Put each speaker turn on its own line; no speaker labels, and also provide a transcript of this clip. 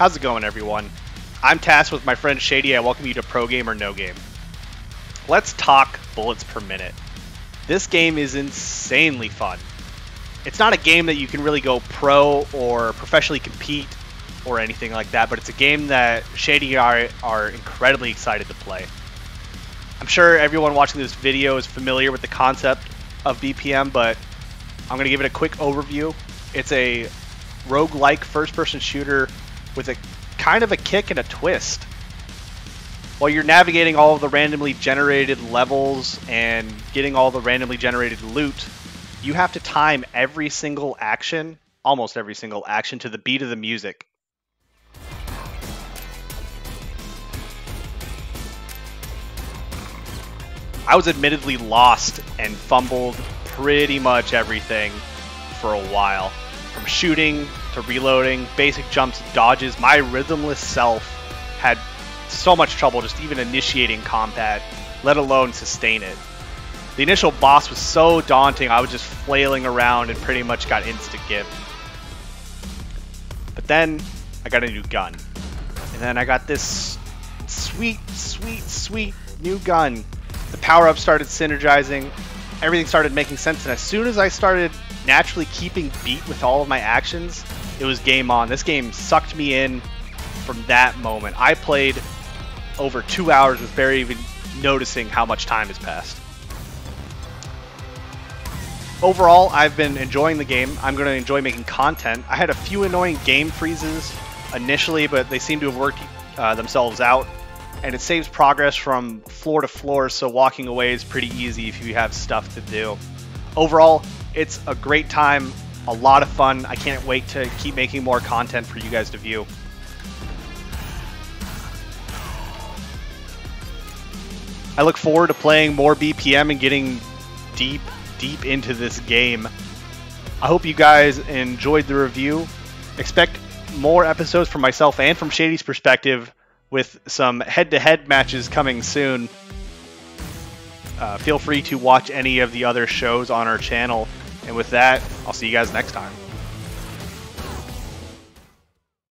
How's it going, everyone? I'm tasked with my friend Shady. I welcome you to Pro Game or No Game. Let's talk bullets per minute. This game is insanely fun. It's not a game that you can really go pro or professionally compete or anything like that, but it's a game that Shady and I are incredibly excited to play. I'm sure everyone watching this video is familiar with the concept of BPM, but I'm going to give it a quick overview. It's a rogue-like first-person shooter with a kind of a kick and a twist. While you're navigating all of the randomly generated levels and getting all the randomly generated loot, you have to time every single action, almost every single action, to the beat of the music. I was admittedly lost and fumbled pretty much everything for a while. From shooting to reloading, basic jumps, dodges, my rhythmless self had so much trouble just even initiating combat, let alone sustain it. The initial boss was so daunting, I was just flailing around and pretty much got insta-gibbed. But then, I got a new gun. And then I got this sweet, sweet, sweet new gun. The power-up started synergizing, everything started making sense, and as soon as I started naturally keeping beat with all of my actions, it was game on. This game sucked me in from that moment. I played over two hours with barely even noticing how much time has passed. Overall, I've been enjoying the game. I'm going to enjoy making content. I had a few annoying game freezes initially, but they seem to have worked uh, themselves out. And it saves progress from floor to floor, so walking away is pretty easy if you have stuff to do. Overall, it's a great time, a lot of fun. I can't wait to keep making more content for you guys to view. I look forward to playing more BPM and getting deep, deep into this game. I hope you guys enjoyed the review. Expect more episodes from myself and from Shady's perspective with some head-to-head matches coming soon. Uh, feel free to watch any of the other shows on our channel. And with that, I'll see you guys next time.